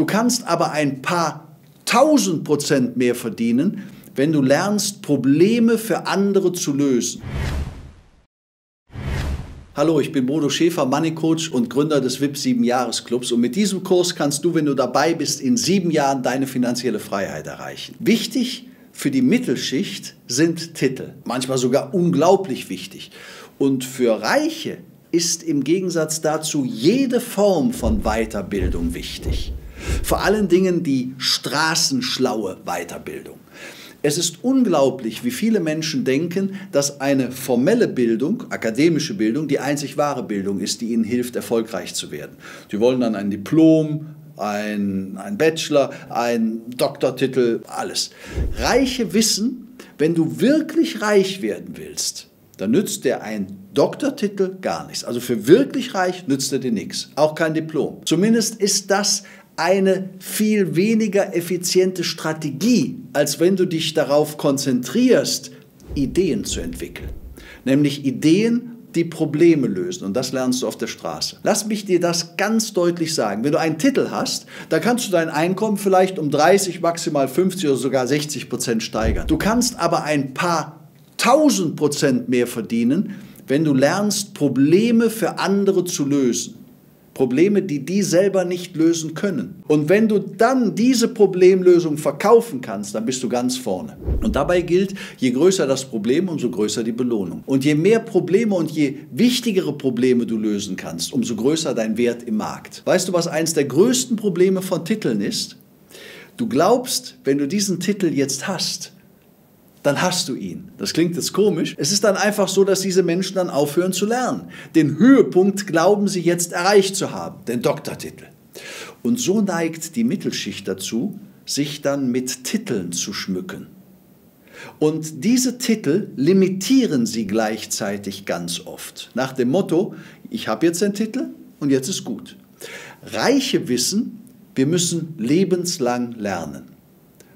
Du kannst aber ein paar tausend Prozent mehr verdienen, wenn du lernst, Probleme für andere zu lösen. Hallo, ich bin Bodo Schäfer, Money Coach und Gründer des VIP 7 Jahres Clubs und mit diesem Kurs kannst du, wenn du dabei bist, in sieben Jahren deine finanzielle Freiheit erreichen. Wichtig für die Mittelschicht sind Titel, manchmal sogar unglaublich wichtig. Und für Reiche ist im Gegensatz dazu jede Form von Weiterbildung wichtig. Vor allen Dingen die straßenschlaue Weiterbildung. Es ist unglaublich, wie viele Menschen denken, dass eine formelle Bildung, akademische Bildung, die einzig wahre Bildung ist, die ihnen hilft, erfolgreich zu werden. Die wollen dann ein Diplom, ein, ein Bachelor, ein Doktortitel, alles. Reiche wissen, wenn du wirklich reich werden willst, dann nützt dir ein Doktortitel gar nichts. Also für wirklich reich nützt er dir nichts, auch kein Diplom. Zumindest ist das eine viel weniger effiziente Strategie, als wenn du dich darauf konzentrierst, Ideen zu entwickeln. Nämlich Ideen, die Probleme lösen. Und das lernst du auf der Straße. Lass mich dir das ganz deutlich sagen. Wenn du einen Titel hast, dann kannst du dein Einkommen vielleicht um 30, maximal 50 oder sogar 60 Prozent steigern. Du kannst aber ein paar tausend Prozent mehr verdienen, wenn du lernst, Probleme für andere zu lösen. Probleme, die die selber nicht lösen können. Und wenn du dann diese Problemlösung verkaufen kannst, dann bist du ganz vorne. Und dabei gilt, je größer das Problem, umso größer die Belohnung. Und je mehr Probleme und je wichtigere Probleme du lösen kannst, umso größer dein Wert im Markt. Weißt du, was eines der größten Probleme von Titeln ist? Du glaubst, wenn du diesen Titel jetzt hast, dann hast du ihn. Das klingt jetzt komisch. Es ist dann einfach so, dass diese Menschen dann aufhören zu lernen. Den Höhepunkt glauben sie jetzt erreicht zu haben, den Doktortitel. Und so neigt die Mittelschicht dazu, sich dann mit Titeln zu schmücken. Und diese Titel limitieren sie gleichzeitig ganz oft. Nach dem Motto, ich habe jetzt einen Titel und jetzt ist gut. Reiche wissen, wir müssen lebenslang lernen.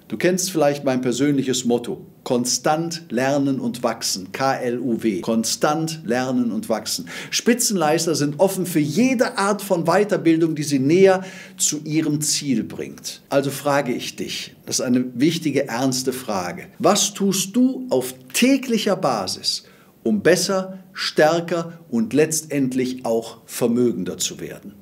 Du kennst vielleicht mein persönliches Motto. Konstant lernen und wachsen. KLUW. Konstant lernen und wachsen. Spitzenleister sind offen für jede Art von Weiterbildung, die sie näher zu ihrem Ziel bringt. Also frage ich dich, das ist eine wichtige, ernste Frage. Was tust du auf täglicher Basis, um besser, stärker und letztendlich auch vermögender zu werden?